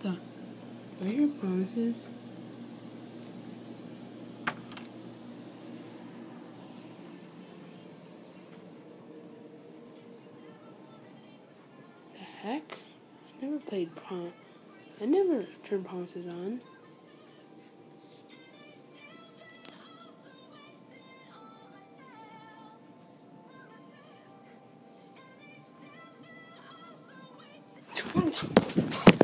What the? Are your promises? The heck? I never played prom. I never turned promises on. Twenty.